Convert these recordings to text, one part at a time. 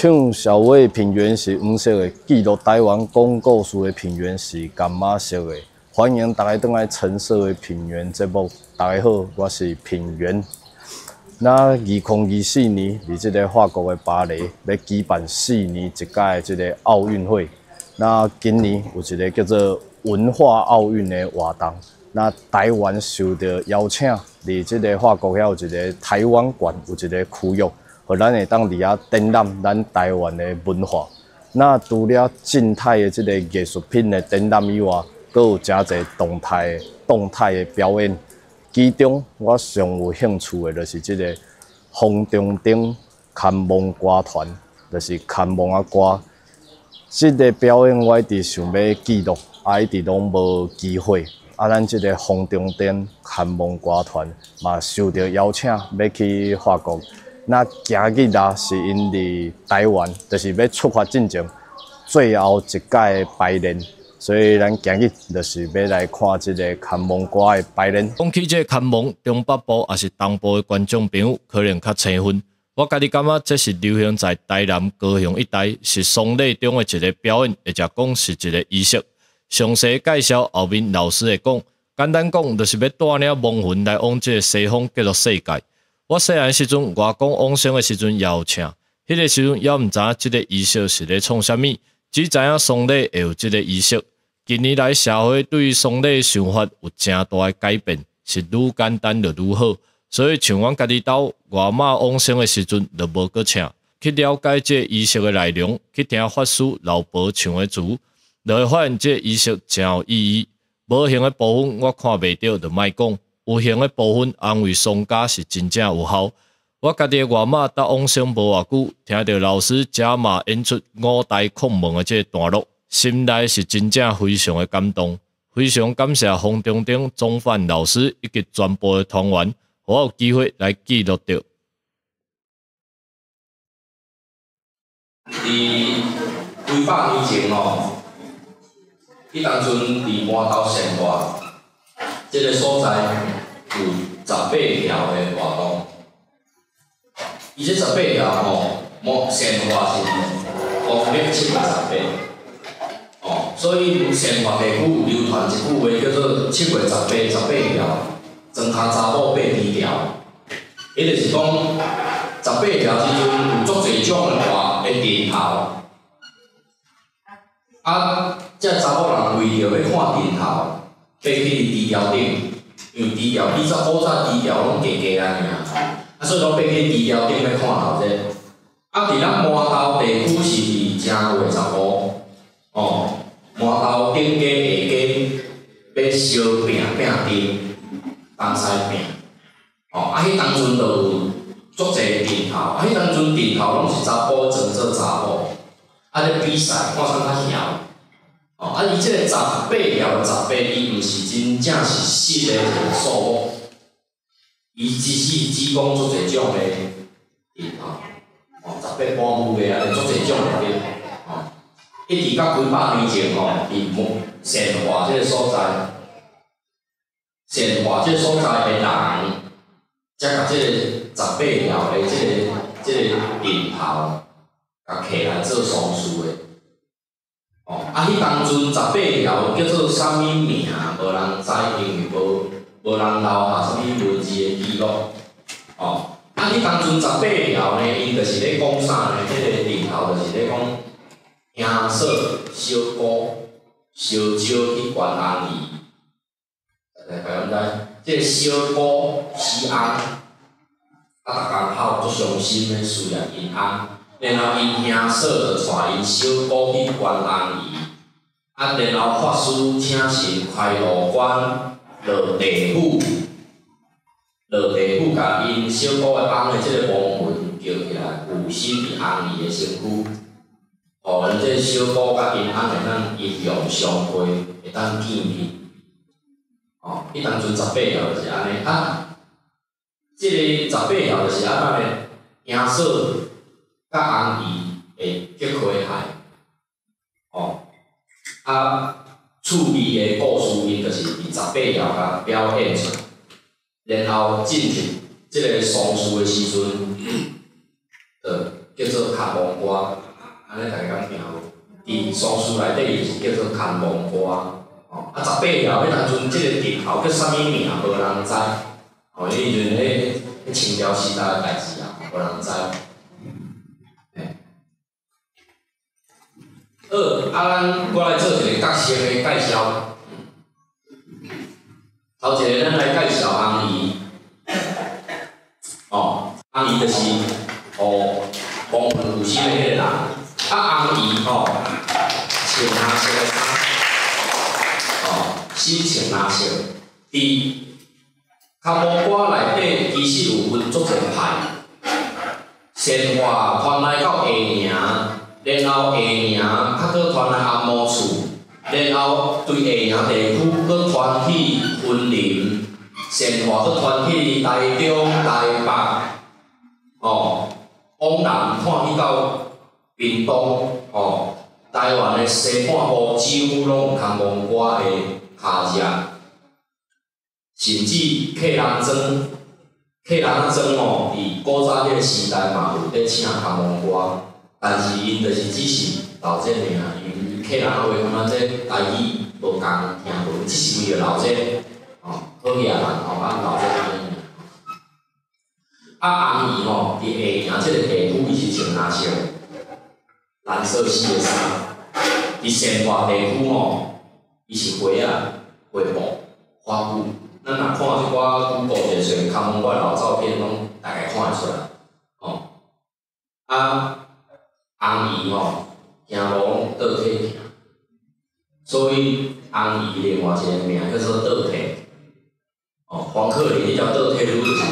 唱小尾平原是黄色的，记录台湾讲故事的平原是干马色的。欢迎大家登来橙色的平原节目。大家好，我是平原。那二零二四年，伫即个法国的巴黎，要举办四年一届的即个奥运会。那今年有一个叫做文化奥运的活动。那台湾受到邀请，伫即个法国遐有一个台湾馆，有一个区域。互咱会当伫遐展览咱台湾的文化。那除了静态的即个艺术品的展览以外，阁有诚侪动态、动态的表演。其中我上有兴趣的，就是即个风中顶看梦歌团，就是看梦啊歌。即个表演我一直想要记录，啊一直拢无机会。啊，咱即个风中顶看梦歌团嘛，受到邀请要去法国。那今日啊，是因伫台湾，就是要出发进前最后一届拜年，所以咱今日就是要来看即个看蒙歌的拜年。讲起这看蒙，中北部也是东部的观众朋友可能较青分。我家己感觉这是流行在台南、高雄一带，是丧礼中的一个表演，或者讲是一个仪式。详细介绍后面老师会讲，简单讲就是要带领亡魂来往这个西方记录世界。我细汉时阵，外公往生的时阵也有请，迄个时阵也毋知即个仪式是咧创啥物，只知影丧礼会有即个仪式。近年来社会对于丧礼想法有诚大的改变，是愈简单就愈好。所以像阮家己兜外嬷往生的时阵，就无搁请，去了解即个仪式的内容，去听法师老婆唱的词，就会发现即个仪式诚有意义。无形的部分我看袂到，就莫讲。有形的部分安慰商家是真正有效。我家己外妈搭往生无偌久，听到老师加码演出五代孔门的这段落，心内是真正非常的感动。非常感谢洪中中总范老师以及全部的团员，我有机会来记录到。伫几百年前哦，迄当阵伫满岛生活。即个所在有十八条的活动，伊这十八条吼，莫生活是公历七月十八，哦，所以有生活地区流传一句话叫做七月十八十八条，庄下查某八低调，伊就是讲十八条之阵有足侪种的话会点头，啊，这查某人为着要看点头。爬去低调顶，因为低调，二十古早低调拢低低安尼啊，啊，所以讲爬去低调顶要看头者。啊，伫咱满头地区是伫正月十五，哦，麻豆顶家下家要烧饼饼丁，东西饼，哦，啊，迄当阵就有足侪顶头，啊，迄当阵顶头拢是查甫装做查某，啊，咧比赛看啥较晓。哦，啊！伊即个十八条十八，伊毋是真正是实个数目，伊只是只讲做一种个点头。哦，十八般武个啊，做一种个点。哦，一直到几百年前吼，伫木神话即个所在，神话即个所在个人，才甲即个十八条个即个即个点头，甲摕来做丧事个。哦，啊，迄当阵十八条叫做啥物名？无人知，因为无无人留下啥物文字的记录。哦，啊，迄当阵十八条呢，伊就是咧讲啥呢？迄个里头就是咧讲，兄嫂小姑烧酒去关安姨。大家知知？即个小姑死翁，啊，逐工哭足伤心的思念因翁。然后因兄嫂就带因小姑去观安姨，啊，然后法师请神开路关落地府，落地府甲因小姑的翁的即个亡魂叫起来，附身伫安姨的身躯，互因即小姑甲因翁会当一阳相会，会当见面。哦，伊当阵十八条就是安尼啊，即个十八条就是安尼，兄嫂。甲安姨会结合海，哦，啊，趣味的故事因就是伫十八条甲表演出，然后进行即个丧事的时阵，呃，叫做看蒙瓜，安尼大家敢听无？伫苏书内底是叫做看蒙瓜，哦，啊十八条迄当阵即个直头叫啥物名，无人知，哦，伊就迄迄清朝时代诶代志啊，无人知。二，啊，咱我来做一个角色诶介绍。头一个，咱来介绍红姨。哦，红姨就是哦，黄昏有心诶迄个人。啊，红姨吼，穿蓝色诶衫，哦，身穿蓝色。伫卡无歌内底其实有分足侪派，先话传来到下营。然后下营较佫传来阿毛厝，然后对下营地区佫传去云林，先话佫传去台中、台北，哦，往南看去到屏东，哦，台湾的西半部几乎拢有空蒙歌的脚印，甚至客人庄，客人庄哦，伫古早迄个时代嘛有咧请空蒙歌。但是因就是只是留这尔，因客人话感觉这台语无共听无，只是为了留这，哦，好野啦，吼，啊留这安尼。啊，红姨吼，伫下营即个地区伊是穿哪色？蓝色系的衫。伫生活地区吼，伊是花啊，花布、花布。咱若看即寡古古电视、卡通怪老照片，拢大概看会出来，吼。啊。红姨吼，行路倒退行，所以红姨另外一个名叫做倒退。哦，黄克林迄条倒退路就是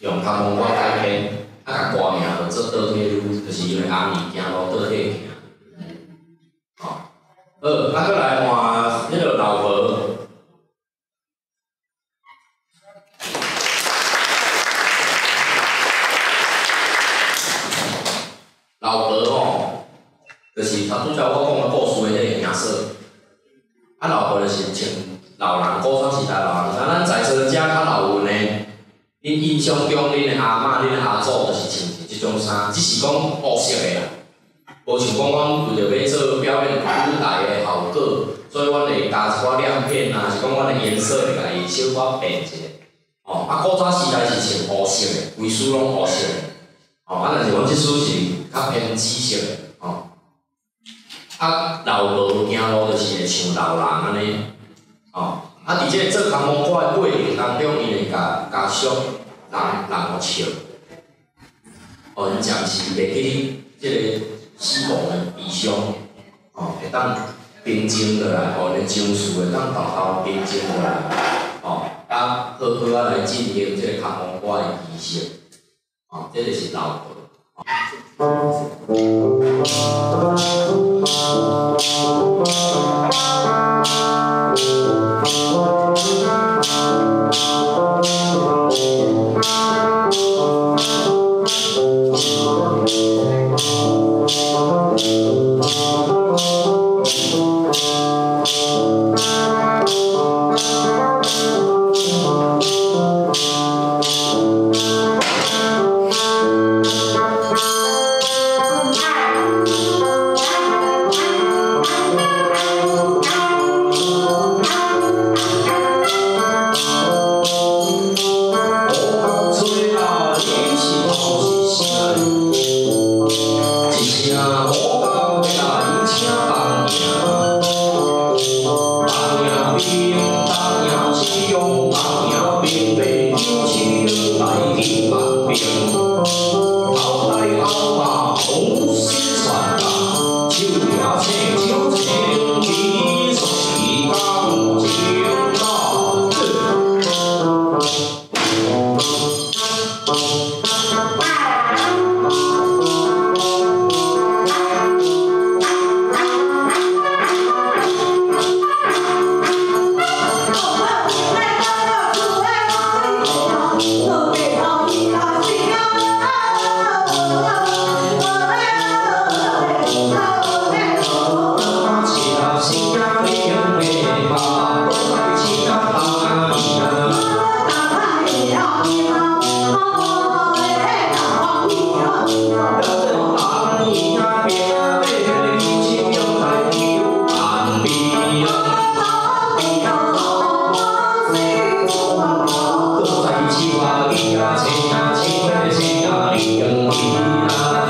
用他们话改编，啊，甲歌名叫做倒退路，就是因为红姨行路倒退行。哦，好，啊，再来换迄个老婆吼，就是头拄则我讲个故事的迄个颜色。啊，老婆就是像老人古早时代老人，啊，咱在座遮较老阮的，恁印象中恁的阿嬷、恁的阿祖就是穿即种衫，只是讲黑色的啦。无像讲阮为着要做表演舞台的效果，所以阮会加一寡亮片啊，是讲阮的颜色会甲伊小可变一下。哦，啊，古早时代是穿黑色的，规输拢黑色的。哦，啊，但是阮即输是较偏紫色的，哦。啊，老无行路就是会像老人安尼，哦。啊，伫即个做工模块过程当中，伊会甲甲俗人人互笑，哦，伊暂时袂去即个死亡的悲伤，哦，会当平静落来，哦，咧情绪会当偷偷平静落来，哦，啊，好好啊来进行即个工模块的仪式。哦，这就是老婆。咿呀咿呀咿呀咿呀咿呀咿呀。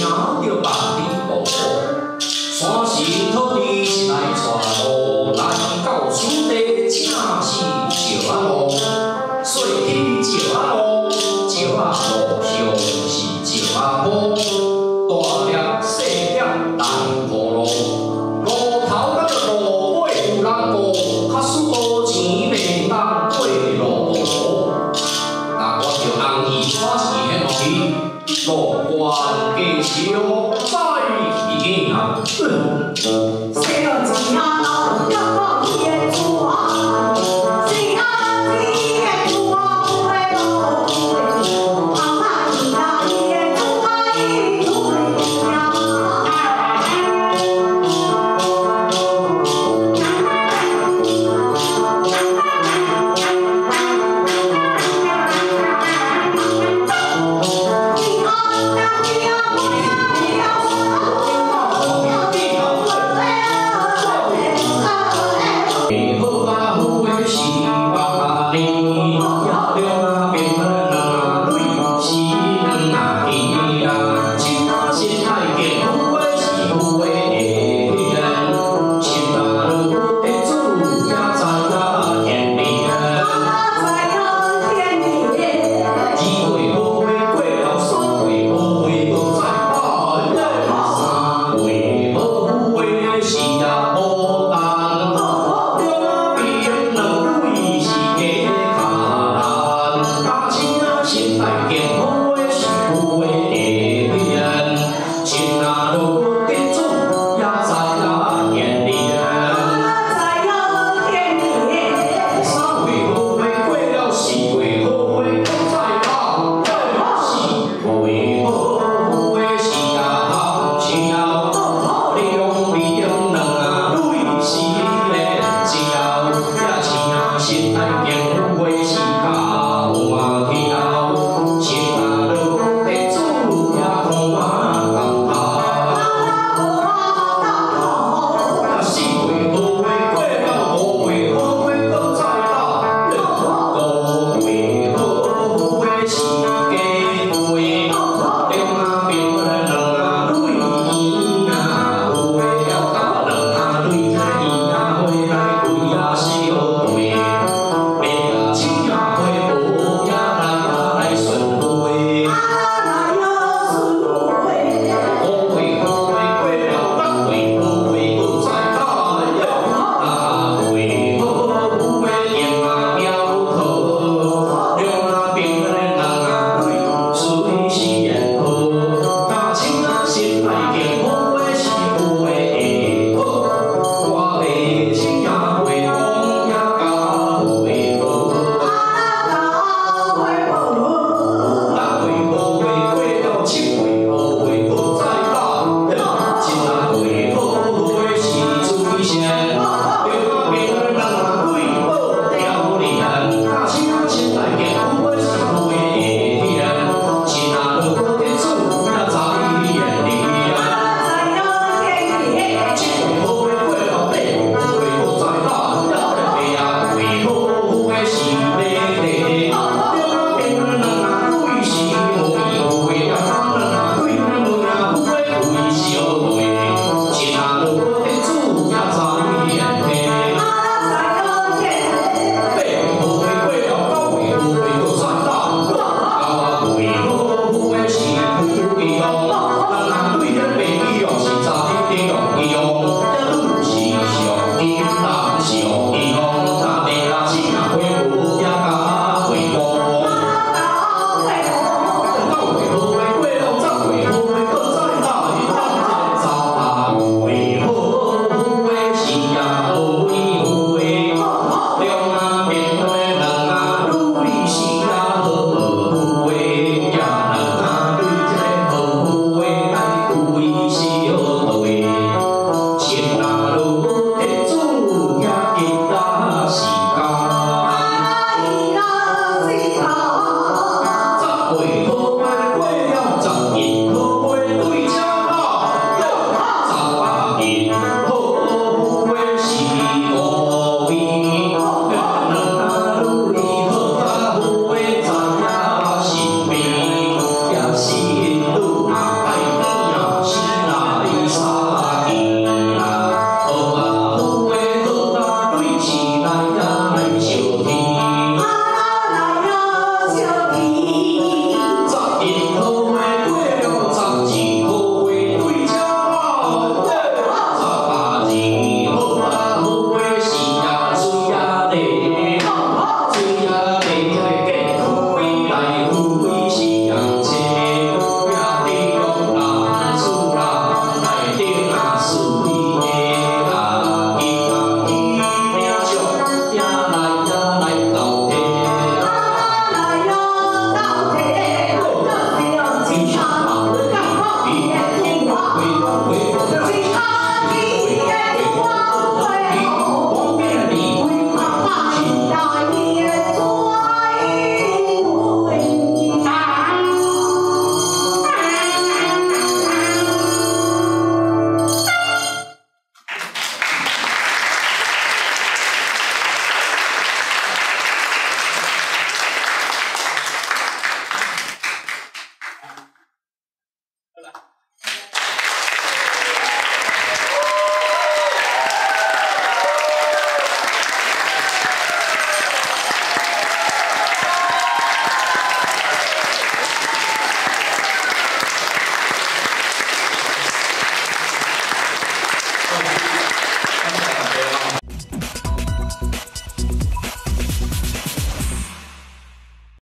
拿着万匹，山来带路，来到土地正氏厝。